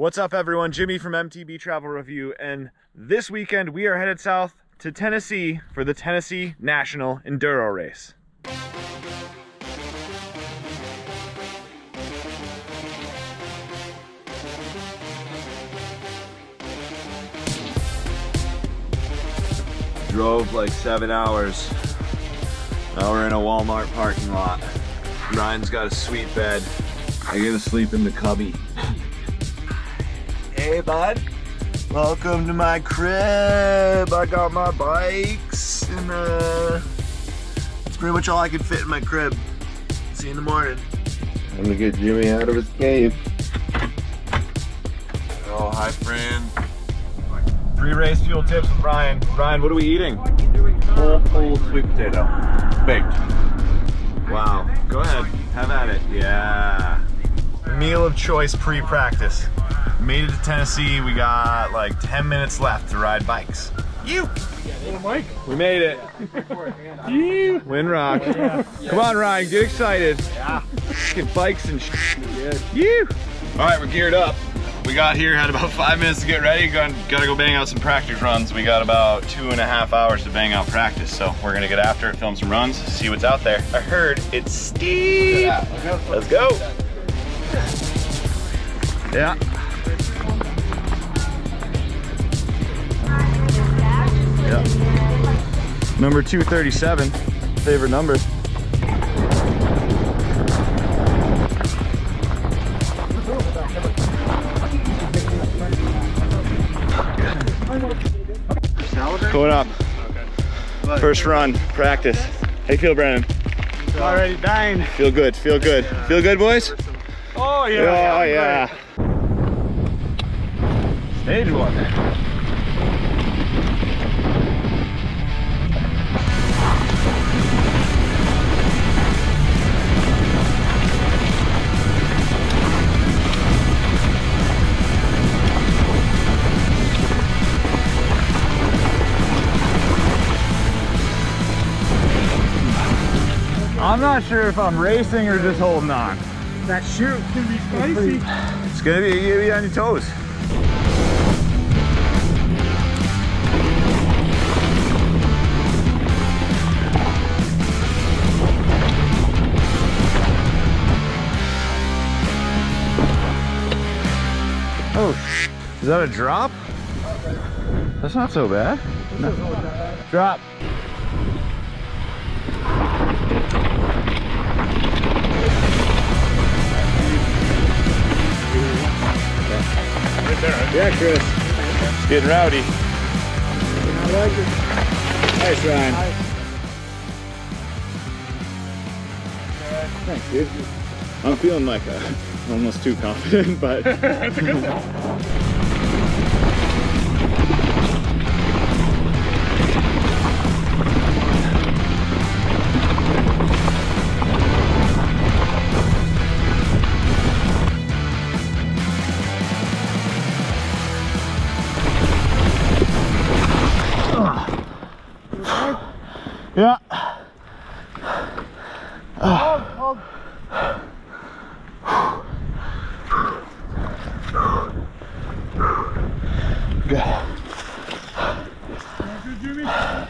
What's up, everyone? Jimmy from MTB Travel Review, and this weekend we are headed south to Tennessee for the Tennessee National Enduro Race. Drove like seven hours. Now we're in a Walmart parking lot. Ryan's got a sweet bed. I get to sleep in the cubby. Hey, bud. Welcome to my crib. I got my bikes and uh, that's pretty much all I can fit in my crib. See you in the morning. I'm gonna get Jimmy out of his cave. Oh, hi, friend. Pre-race fuel tips with Ryan. Ryan, what are we eating? Full, full sweet potato. Baked. Wow. Go ahead. Have at it. Yeah. Meal of choice pre-practice. Made it to Tennessee. We got like 10 minutes left to ride bikes. You. Mike. We made it. You. Windrock. Come on, Ryan. Get excited. Yeah. Get bikes and sh. You. All right, we're geared up. We got here, had about five minutes to get ready. Got, got to go bang out some practice runs. We got about two and a half hours to bang out practice. So we're gonna get after it, film some runs, see what's out there. I heard it's steep. Let's go. Yeah. Number 237, favorite number. Going up. First run, practice. How you feel, Brandon? Already dying. Feel good, feel good. Feel good, boys? Oh yeah. Oh, yeah. Stage one. I'm not sure if I'm racing or just holding on. That chute's gonna be spicy. It's gonna be, you be on your toes. Oh, is that a drop? That's not so bad. No. Drop. Yeah, Chris. It's getting rowdy. I like it. Nice, Ryan. Thanks, dude. I'm feeling like a, almost too confident, but yeah. Hold. Good.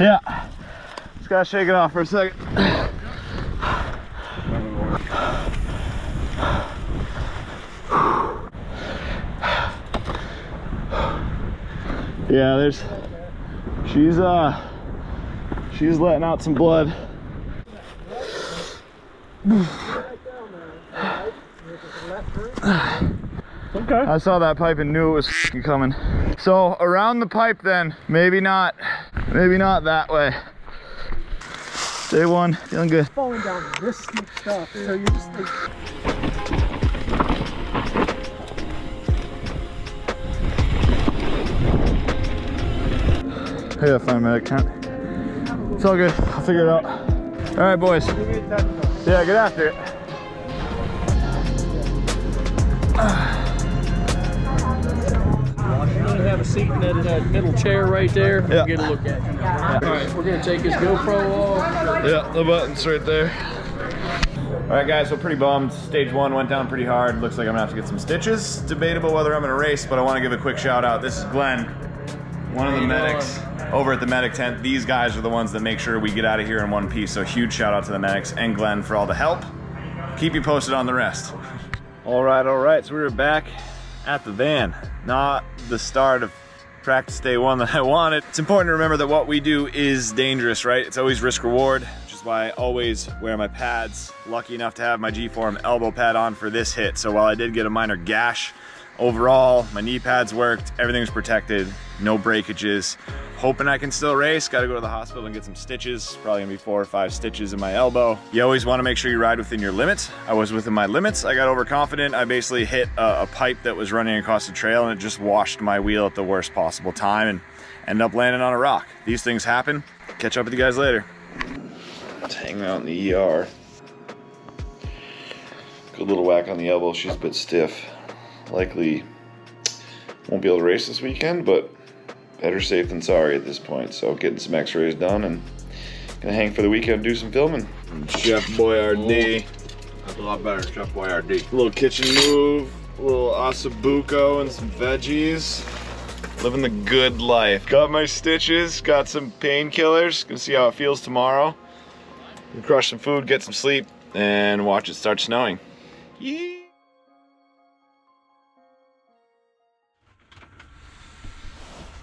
Yeah. Just gotta shake it off for a second. Yeah, there's she's uh she's letting out some blood. Okay. I saw that pipe and knew it was coming. So around the pipe then, maybe not, maybe not that way. Day one, feeling good. Falling down this steep stuff. So you just like, Hey, I find medic tent. It's all good. I'll figure it out. All right, boys. Yeah, get after it. Gonna have a seat in that, that middle chair right there. Yeah. Get a look at it. All right, we're gonna take his GoPro off. Yeah, the button's right there. All right, guys, so pretty bummed. Stage one went down pretty hard. Looks like I'm gonna have to get some stitches. Debatable whether I'm gonna race, but I wanna give a quick shout out. This is Glenn, one of the medics over at the medic tent. These guys are the ones that make sure we get out of here in one piece. So huge shout out to the medics and Glenn for all the help. Keep you posted on the rest. All right, all right, so we were back at the van. Not the start of practice day one that I wanted. It's important to remember that what we do is dangerous, right? It's always risk reward, which is why I always wear my pads. Lucky enough to have my G-Form elbow pad on for this hit. So while I did get a minor gash, overall, my knee pads worked, everything was protected, no breakages. Hoping I can still race. Got to go to the hospital and get some stitches. Probably gonna be four or five stitches in my elbow. You always want to make sure you ride within your limits. I was within my limits. I got overconfident. I basically hit a, a pipe that was running across the trail and it just washed my wheel at the worst possible time and ended up landing on a rock. These things happen. Catch up with you guys later. Hanging out in the ER. Good little whack on the elbow. She's a bit stiff. Likely won't be able to race this weekend, but better safe than sorry at this point. So getting some x-rays done and gonna hang for the weekend do some filming. Chef Boyardee. Oh. That's a lot better, Chef Boyardee. little kitchen move, a little osso buco and some veggies. Living the good life. Got my stitches, got some painkillers. Gonna see how it feels tomorrow. Gonna crush some food, get some sleep, and watch it start snowing. Yeah.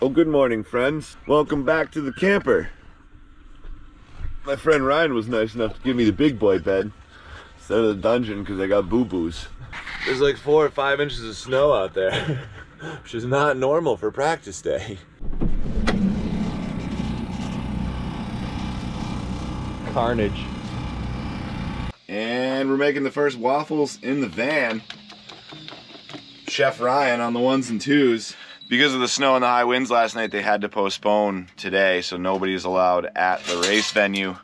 Oh, good morning, friends. Welcome back to the camper. My friend Ryan was nice enough to give me the big boy bed instead of the dungeon because I got boo-boos. There's like four or five inches of snow out there, which is not normal for practice day. Carnage. And we're making the first waffles in the van. Chef Ryan on the ones and twos. Because of the snow and the high winds last night, they had to postpone today, so nobody's allowed at the race venue.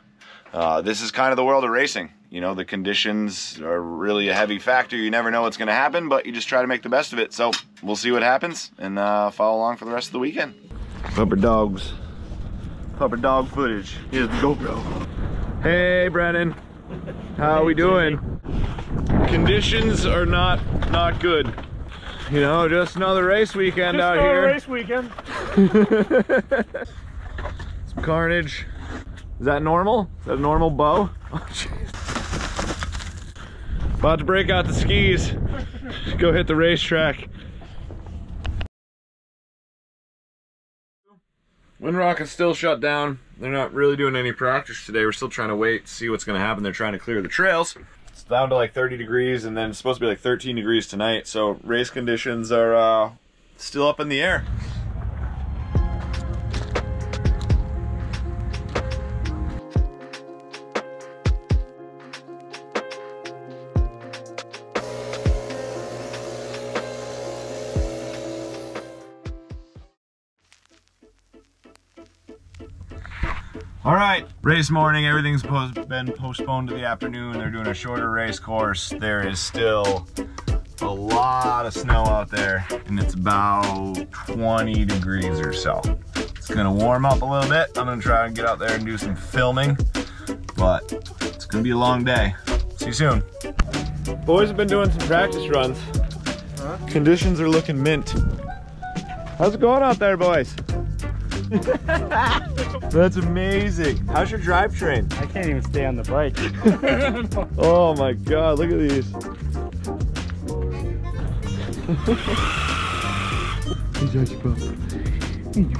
Uh, this is kind of the world of racing. You know, the conditions are really a heavy factor. You never know what's going to happen, but you just try to make the best of it. So we'll see what happens and uh, follow along for the rest of the weekend. Pupper dogs. Pupper dog footage. Here's the GoPro. Hey, Brennan. How are we doing? Conditions are not not good. You know, just another race weekend out here. race weekend. Some carnage. Is that normal? Is that a normal bow? Oh, jeez. About to break out the skis. Go hit the racetrack. Windrock is still shut down. They're not really doing any practice today. We're still trying to wait, see what's going to happen. They're trying to clear the trails. It's down to like 30 degrees and then it's supposed to be like 13 degrees tonight. So race conditions are uh, still up in the air. All right, race morning. Everything's post been postponed to the afternoon. They're doing a shorter race course. There is still a lot of snow out there, and it's about 20 degrees or so. It's gonna warm up a little bit. I'm gonna try and get out there and do some filming, but it's gonna be a long day. See you soon. Boys have been doing some practice runs. Conditions are looking mint. How's it going out there, boys? That's amazing. How's your drivetrain? I can't even stay on the bike. Oh my god, look at these. Good.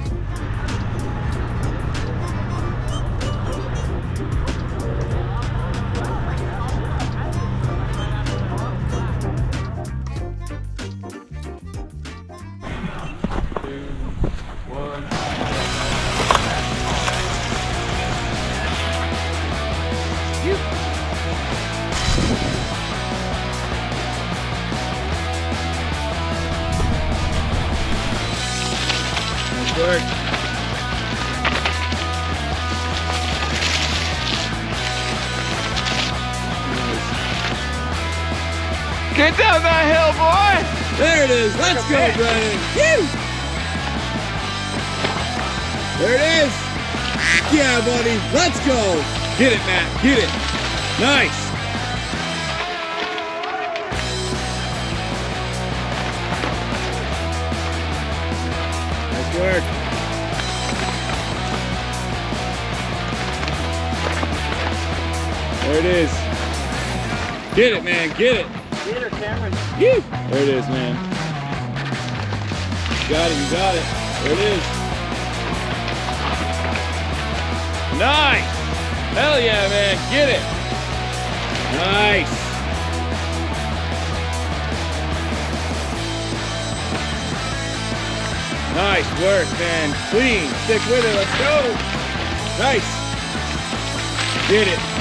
Get down that hill, boy! There it is. Let's go, buddy. Brian. Woo! There it is. Yeah, buddy. Let's go. Get it, Matt. Get it. Nice. Nice work. There it is. Get it, man. Get it. Cameron. There it is, man. You got it. You got it. There it is. Nice. Hell yeah, man. Get it. Nice. Nice work, man. Clean. Stick with it. Let's go. Nice. Get it.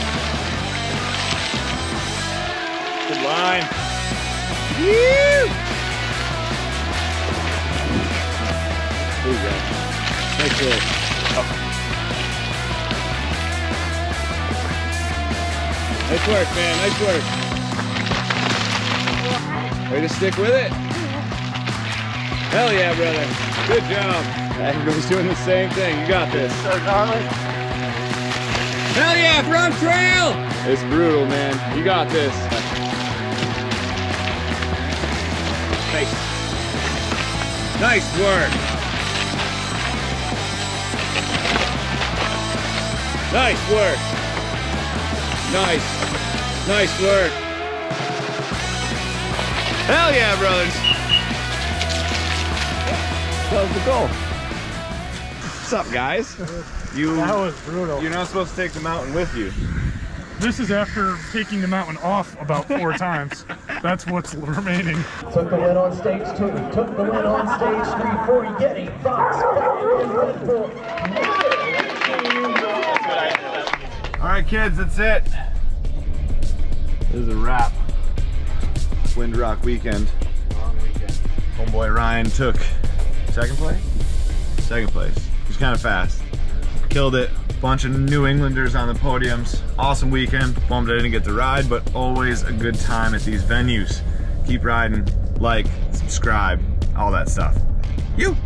Good. Woo! There you go. Nice work. Nice work, man. Nice work. Way to stick with it. Hell yeah, brother. Good job. Everybody's doing the same thing. You got this. So, darling. Hell yeah, front trail! It's brutal, man. You got this. Nice work. Nice work. Nice. Nice work. Hell yeah, brothers. That was the goal. What's up, guys? You, That was brutal. you're not supposed to take the mountain with you. This is after taking the mountain off about four times. That's what's remaining. Took the win on stage two. Took the win on stage three. Forty Getty, Fox, and Red Bull. All right, kids, that's it. This is a wrap. Windrock weekend. Long weekend. Homeboy Ryan took second place? Second place. He's kind of fast. Killed it. Bunch of New Englanders on the podiums. Awesome weekend. Bummed I didn't get to ride, but always a good time at these venues. Keep riding, like, subscribe, all that stuff. You!